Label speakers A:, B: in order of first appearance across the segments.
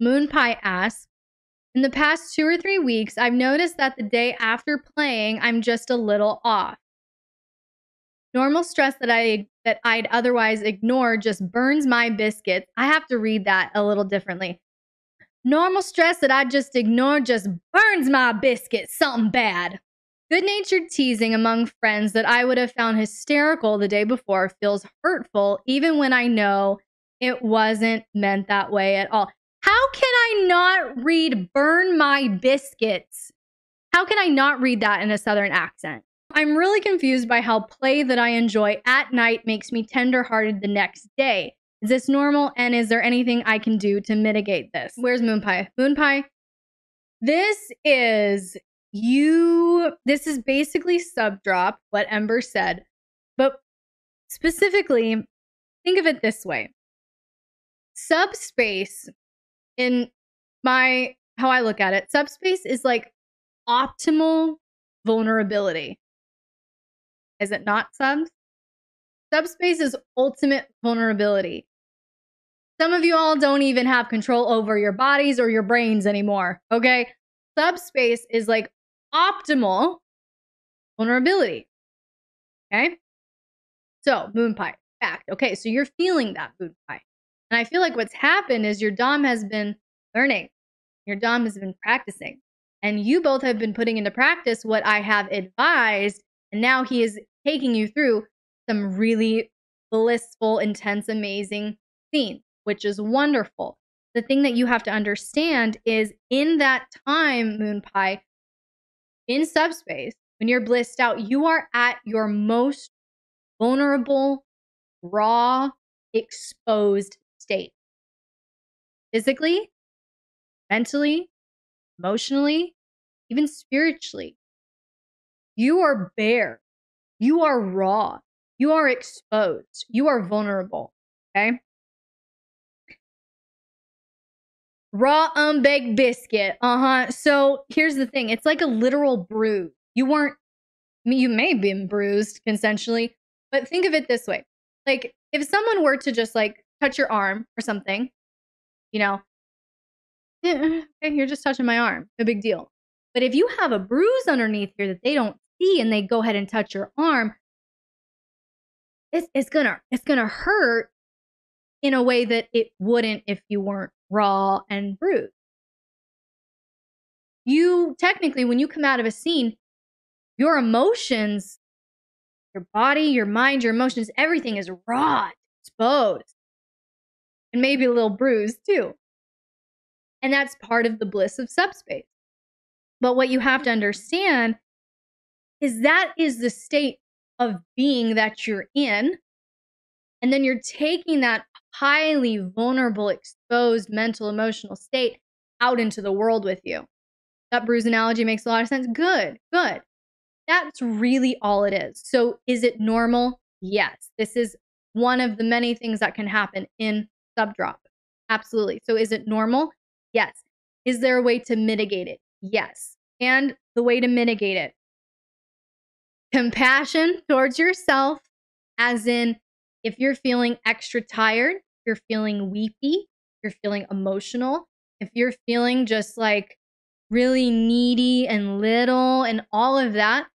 A: Moon Pie asks, in the past two or three weeks, I've noticed that the day after playing, I'm just a little off. Normal stress that I that I'd otherwise ignore just burns my biscuits. I have to read that a little differently. Normal stress that I just ignore just burns my biscuits. Something bad. Good natured teasing among friends that I would have found hysterical the day before feels hurtful, even when I know it wasn't meant that way at all. How can I not read burn my biscuits? How can I not read that in a southern accent? I'm really confused by how play that I enjoy at night makes me tenderhearted the next day. Is this normal? And is there anything I can do to mitigate this? Where's Moon Pie? Moon Pie, this is you. This is basically sub drop, what Ember said. But specifically, think of it this way subspace, in my how I look at it, subspace is like optimal vulnerability. Is it not subs? Subspace is ultimate vulnerability. Some of you all don't even have control over your bodies or your brains anymore. Okay. Subspace is like optimal vulnerability. Okay. So, moon pie, fact. Okay. So you're feeling that moon pie. And I feel like what's happened is your Dom has been learning, your Dom has been practicing, and you both have been putting into practice what I have advised. And now he is taking you through some really blissful, intense, amazing scenes, which is wonderful. The thing that you have to understand is in that time, Moon Pie, in subspace, when you're blissed out, you are at your most vulnerable, raw, exposed state. Physically, mentally, emotionally, even spiritually. You are bare. You are raw. You are exposed. You are vulnerable. Okay. Raw unbaked biscuit. Uh huh. So here's the thing it's like a literal bruise. You weren't, I mean, you may have been bruised consensually, but think of it this way. Like if someone were to just like touch your arm or something, you know, eh, eh, okay, you're just touching my arm. No big deal. But if you have a bruise underneath here that they don't see and they go ahead and touch your arm, it's, it's gonna it's gonna hurt in a way that it wouldn't if you weren't raw and bruised. You technically, when you come out of a scene, your emotions, your body, your mind, your emotions, everything is raw, exposed and maybe a little bruised too. And that's part of the bliss of subspace. But what you have to understand is that is the state of being that you're in. And then you're taking that highly vulnerable, exposed mental, emotional state out into the world with you. That bruise analogy makes a lot of sense. Good, good. That's really all it is. So, is it normal? Yes. This is one of the many things that can happen in subdrop. Absolutely. So is it normal? Yes. Is there a way to mitigate it? Yes. And the way to mitigate it compassion towards yourself, as in if you're feeling extra tired, you're feeling weepy, you're feeling emotional, if you're feeling just like really needy and little and all of that,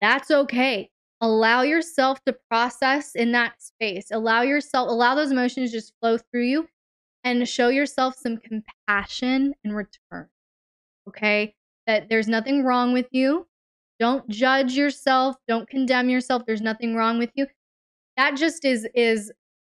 A: that's okay allow yourself to process in that space. Allow yourself allow those emotions just flow through you and show yourself some compassion in return okay? That there's nothing wrong with you. Don't judge yourself. Don't condemn yourself. There's nothing wrong with you. That just is is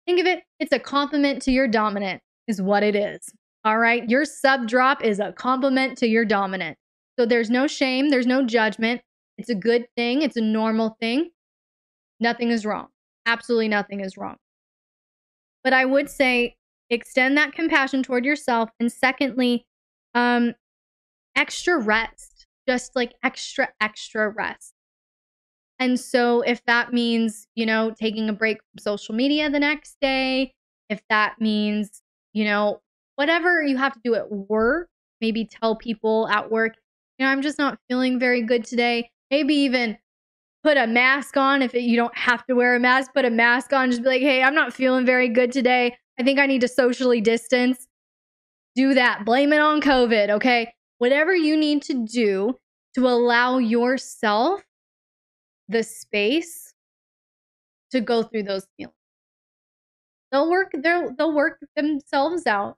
A: think of it it's a compliment to your dominant is what it is all right? Your sub drop is a compliment to your dominant. So there's no shame there's no judgment. It's a good thing it's a normal thing Nothing is wrong. Absolutely nothing is wrong. But I would say extend that compassion toward yourself. And secondly, um, extra rest, just like extra, extra rest. And so if that means, you know, taking a break from social media the next day, if that means, you know, whatever you have to do at work, maybe tell people at work, you know, I'm just not feeling very good today. Maybe even put a mask on if it, you don't have to wear a mask put a mask on just be like hey i'm not feeling very good today i think i need to socially distance do that. Blame it on COVID, okay? Whatever you need to do to allow yourself the space to go through those feelings. They'll work they'll they'll work themselves out,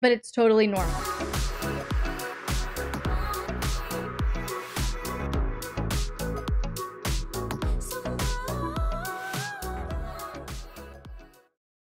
A: but it's totally normal.